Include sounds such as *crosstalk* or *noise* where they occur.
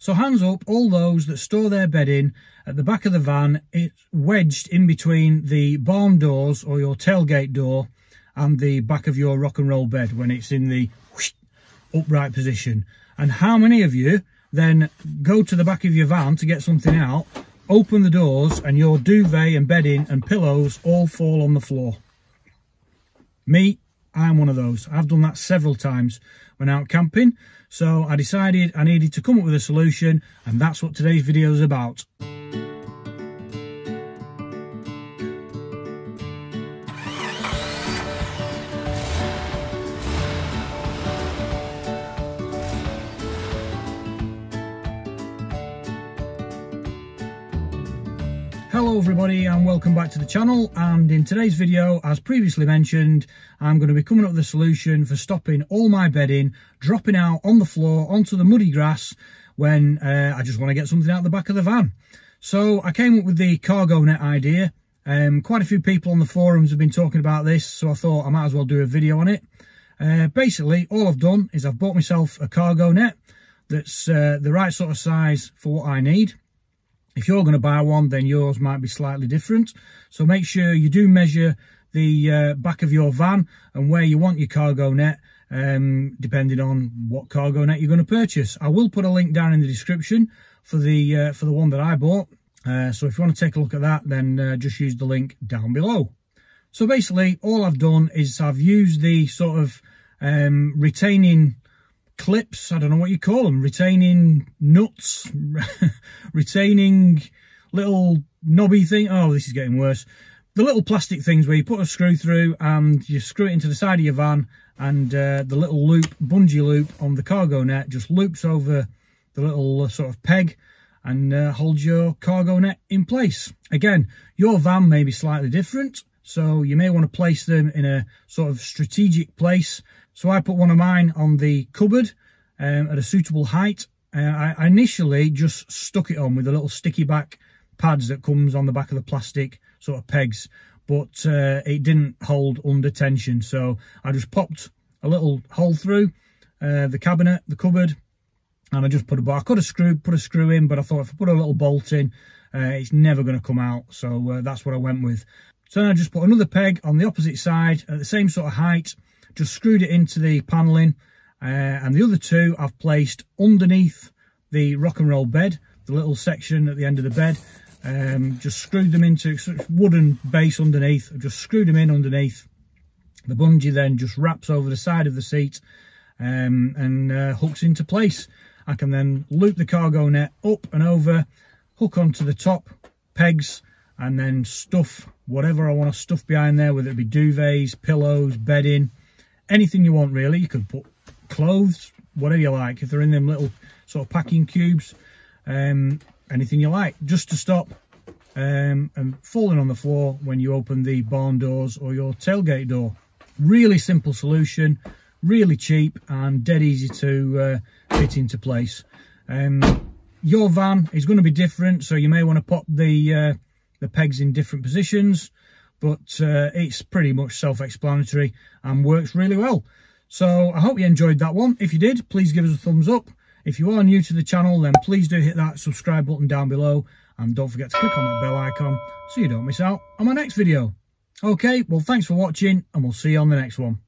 So hands up all those that store their bedding at the back of the van, it's wedged in between the barn doors or your tailgate door and the back of your rock and roll bed when it's in the whoosh, upright position. And how many of you then go to the back of your van to get something out, open the doors and your duvet and bedding and pillows all fall on the floor? Me, I'm one of those. I've done that several times when out camping. So I decided I needed to come up with a solution and that's what today's video is about. Hello everybody and welcome back to the channel and in today's video as previously mentioned I'm going to be coming up with a solution for stopping all my bedding dropping out on the floor onto the muddy grass when uh, I just want to get something out the back of the van. So I came up with the cargo net idea. Um, quite a few people on the forums have been talking about this so I thought I might as well do a video on it. Uh, basically all I've done is I've bought myself a cargo net that's uh, the right sort of size for what I need. If you're going to buy one, then yours might be slightly different. So make sure you do measure the uh, back of your van and where you want your cargo net, um, depending on what cargo net you're going to purchase. I will put a link down in the description for the uh, for the one that I bought. Uh, so if you want to take a look at that, then uh, just use the link down below. So basically, all I've done is I've used the sort of um, retaining clips, I don't know what you call them, retaining nuts, *laughs* retaining little knobby thing. Oh, this is getting worse. The little plastic things where you put a screw through and you screw it into the side of your van and uh, the little loop, bungee loop on the cargo net just loops over the little uh, sort of peg and uh, holds your cargo net in place. Again, your van may be slightly different, so you may want to place them in a sort of strategic place so I put one of mine on the cupboard um, at a suitable height. Uh, I initially just stuck it on with the little sticky back pads that comes on the back of the plastic sort of pegs, but uh, it didn't hold under tension. So I just popped a little hole through uh, the cabinet, the cupboard, and I just put a, I could have screw, put a screw in, but I thought if I put a little bolt in, uh, it's never going to come out. So uh, that's what I went with. So then I just put another peg on the opposite side at the same sort of height, just screwed it into the paneling uh, and the other two I've placed underneath the rock and roll bed the little section at the end of the bed um, just screwed them into wooden base underneath I've just screwed them in underneath. The bungee then just wraps over the side of the seat um, and uh, hooks into place. I can then loop the cargo net up and over hook onto the top pegs and then stuff whatever I want to stuff behind there whether it be duvets pillows bedding anything you want really. You can put clothes, whatever you like, if they're in them little sort of packing cubes, um, anything you like, just to stop um, and falling on the floor when you open the barn doors or your tailgate door. Really simple solution, really cheap and dead easy to uh, fit into place. Um, your van is going to be different, so you may want to pop the uh, the pegs in different positions but uh, it's pretty much self-explanatory and works really well. So I hope you enjoyed that one. If you did, please give us a thumbs up. If you are new to the channel, then please do hit that subscribe button down below and don't forget to click on that bell icon so you don't miss out on my next video. Okay, well thanks for watching and we'll see you on the next one.